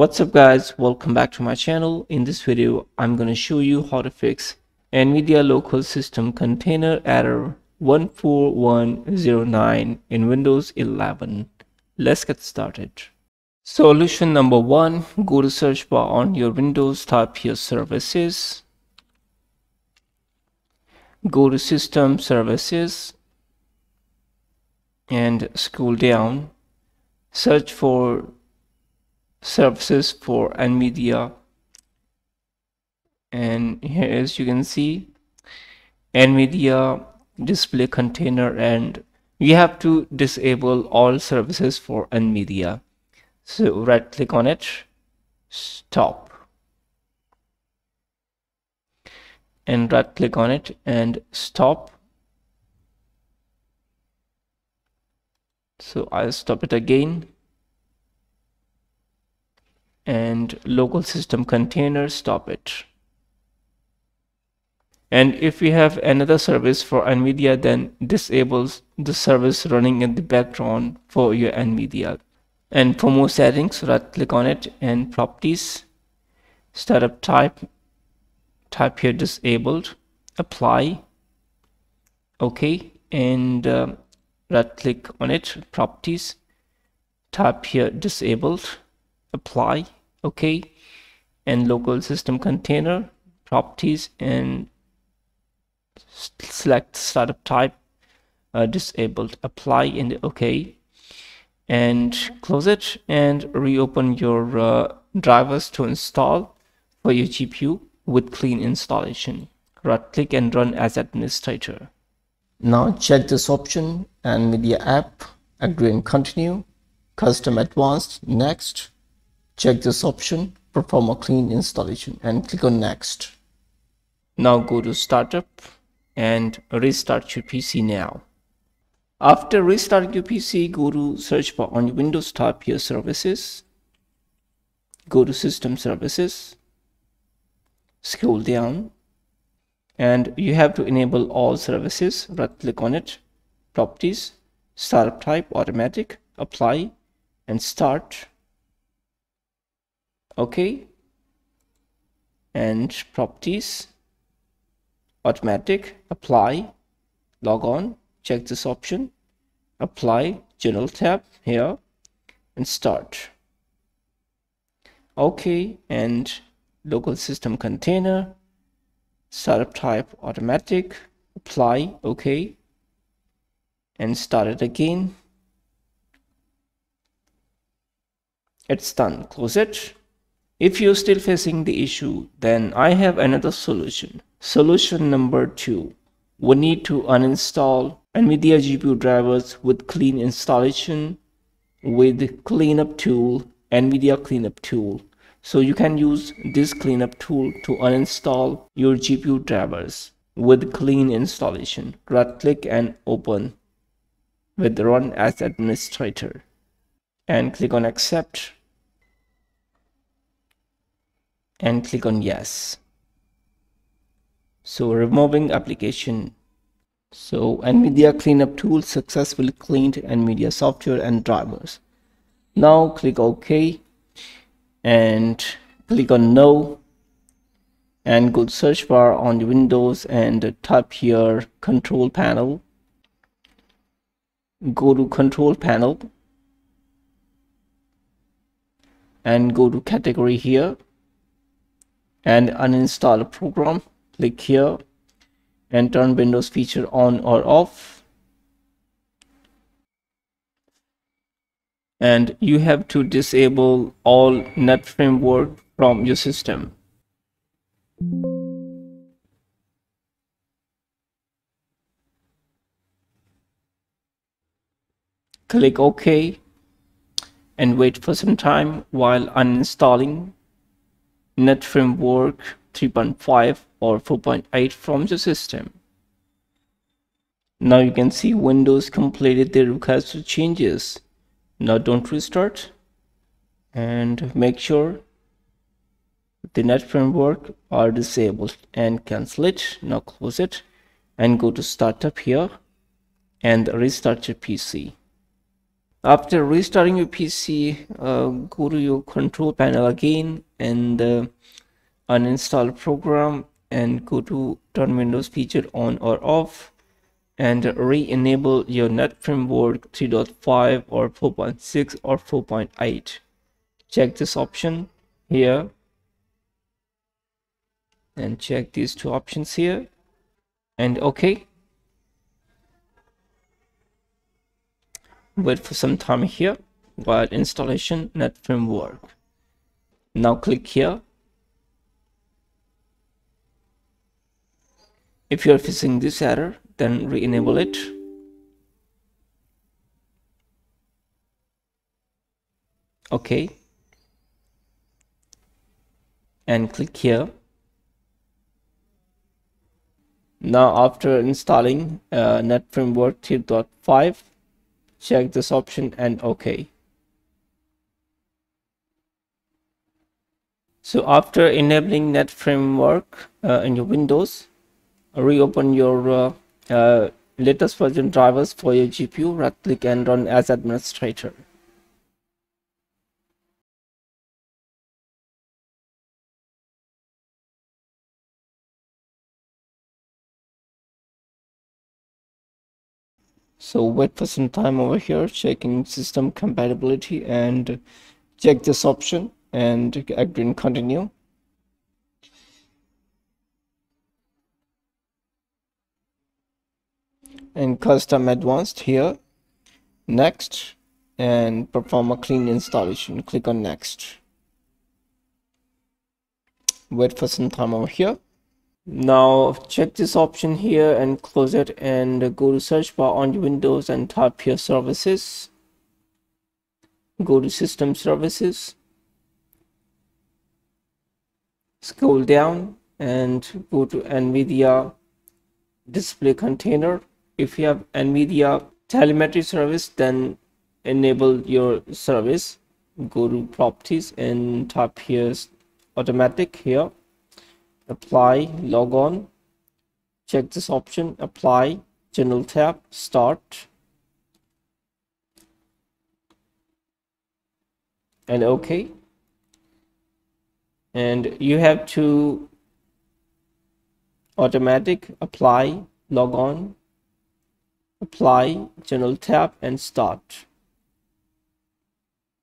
what's up guys? Welcome back to my channel. In this video i'm going to show you how to fix nvidia local system container error 14109 in windows 11 let's get started. Solution number one go to search bar on your windows type here services. Go to system services and scroll down. Search for services for NVIDIA and here as you can see NVIDIA display container and you have to disable all services for NVIDIA so right click on it stop. And right click on it and stop. So I'll stop it again and local system container stop it. And if we have another service for NVIDIA then disables the service running in the background for your NVIDIA. And for more settings right click on it and properties startup type type here disabled apply okay and uh, right click on it properties type here disabled apply okay. And local system container properties and select startup type uh, disabled. Apply and okay. And close it and reopen your uh, drivers to install for your GPU with clean installation. Right click and run as administrator. Now check this option and media app. Agree and continue. Custom advanced. Next check this option perform a clean installation and click on next. Now go to startup and restart your pc now. After restarting your pc go to search bar on your windows type here services. Go to system services. Scroll down. And you have to enable all services. Right click on it. Properties. Startup type automatic apply and start okay. And properties. Automatic. Apply. Log on. Check this option. Apply. General tab here. And start. Okay. And local system container. Startup type. Automatic. Apply. Okay. And start it again. It's done. Close it if you're still facing the issue, then I have another solution. Solution number two. We need to uninstall NVIDIA GPU drivers with clean installation with cleanup tool, NVIDIA cleanup tool. So you can use this cleanup tool to uninstall your GPU drivers with clean installation. Right click and open with run as administrator and click on accept and click on yes. So removing application. So nvidia cleanup tool successfully cleaned nvidia software and drivers. Now click ok and click on no. And go to search bar on the windows and type here control panel. Go to control panel. And go to category here and uninstall a program click here and turn windows feature on or off. And you have to disable all net framework from your system. Click ok and wait for some time while uninstalling net framework 3.5 or 4.8 from the system. Now you can see Windows completed the requested changes. Now don't restart and make sure the net framework are disabled and cancel it. Now close it and go to startup here and restart your PC. after restarting your pc uh, go to your control panel again and uh, uninstall program and go to turn windows feature on or off and re-enable your net framework 3.5 or 4.6 or 4.8 check this option here and check these two options here and okay. Wait for some time here while installation net framework now click here. If you're facing this error then re-enable it. Okay. And click here. Now after installing uh, net framework 3.5 check this option and ok so after enabling net framework uh, in your windows reopen your uh, uh, latest version drivers for your gpu right click and run as administrator. So wait for some time over here checking system compatibility and check this option and and continue. And custom advanced here. Next. And perform a clean installation. Click on next. Wait for some time over here. Now check this option here and close it and go to search bar on your windows and type here services. Go to system services scroll down and go to nvidia display container. If you have nvidia telemetry service then enable your service. Go to properties and type here automatic here. Apply log on. Check this option apply general tab start. And ok and you have to automatic apply log on apply general tab and start.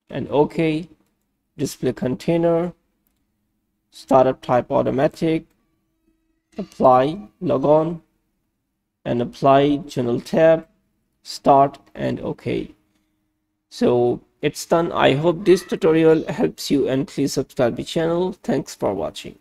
And ok display container startup type automatic apply log on and apply general tab start and okay. So it's done. I hope this tutorial helps you and please subscribe the channel. Thanks for watching